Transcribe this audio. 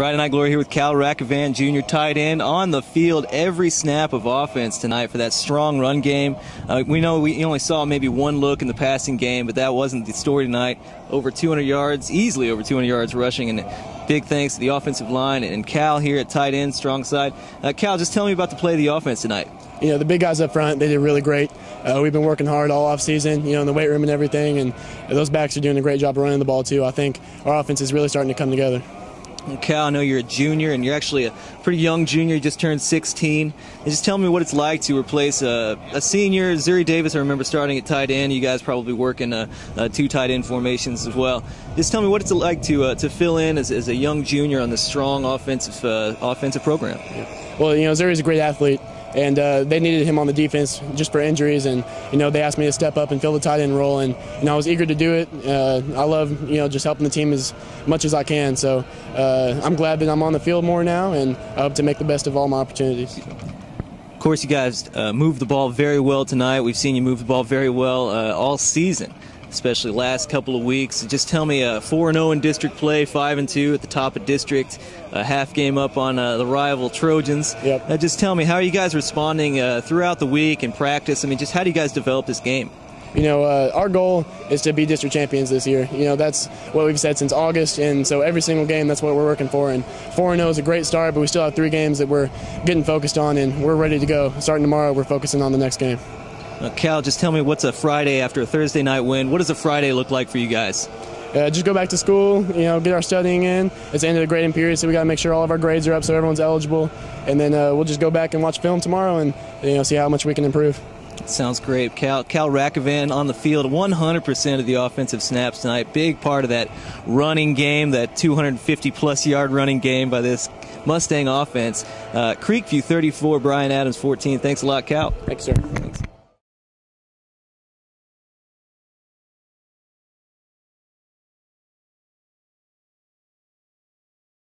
Friday Night Glory here with Cal Rakovan Jr., tight end on the field every snap of offense tonight for that strong run game. Uh, we know we only saw maybe one look in the passing game, but that wasn't the story tonight. Over 200 yards, easily over 200 yards rushing, and big thanks to the offensive line and Cal here at tight end, strong side. Uh, Cal, just tell me about the play of the offense tonight. You know, the big guys up front, they did really great. Uh, we've been working hard all off season, you know, in the weight room and everything, and those backs are doing a great job of running the ball too. I think our offense is really starting to come together. Cal, I know you're a junior, and you're actually a pretty young junior. You just turned 16. And just tell me what it's like to replace a, a senior. Zuri Davis, I remember starting at tight end. You guys probably work in uh, uh, two tight end formations as well. Just tell me what it's like to uh, to fill in as, as, a young junior on this strong offensive uh, offensive program. Yeah. Well, you know, Zuri's a great athlete and uh, they needed him on the defense just for injuries. And you know, they asked me to step up and fill the tight end role, and know, I was eager to do it. Uh, I love you know just helping the team as much as I can. So uh, I'm glad that I'm on the field more now, and I hope to make the best of all my opportunities. Of course, you guys uh, moved the ball very well tonight. We've seen you move the ball very well uh, all season especially last couple of weeks. Just tell me, uh, four 4 0 in district play, five and two at the top of district, a half game up on uh, the rival Trojans. Yep. Uh, just tell me, how are you guys responding uh, throughout the week and practice? I mean, just how do you guys develop this game? You know, uh, our goal is to be district champions this year. You know, that's what we've said since August, and so every single game, that's what we're working for. And 4 0 is a great start, but we still have three games that we're getting focused on, and we're ready to go. Starting tomorrow, we're focusing on the next game. Uh, Cal, just tell me what's a Friday after a Thursday night win? What does a Friday look like for you guys? Uh, just go back to school, you know, get our studying in. It's the end of the grading period, so we got to make sure all of our grades are up so everyone's eligible. And then uh, we'll just go back and watch film tomorrow and you know see how much we can improve. Sounds great. Cal, Cal Rakovan on the field, 100% of the offensive snaps tonight. Big part of that running game, that 250 plus yard running game by this Mustang offense. Uh, Creekview 34, Bryan Adams 14. Thanks a lot, Cal. Thanks, sir.